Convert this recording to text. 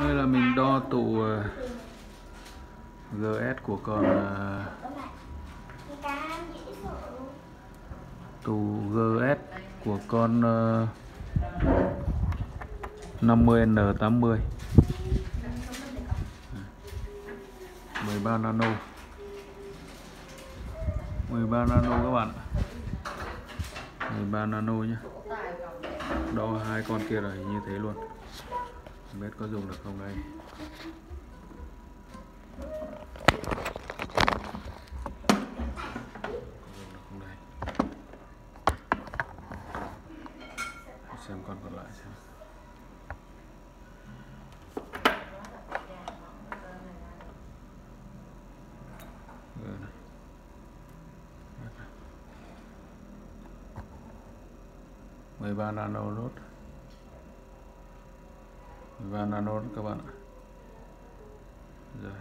đây là mình đo tụ ờ, GS của con ờ, tụ GS của con ờ, 50N80 13 nano. 13 nano các bạn 13 nano nhé đo hai con kia là như thế luôn không biết có dùng được không đây. Xem con còn lại xem. Mười ba nano nốt và nano các bạn ạ. Rồi.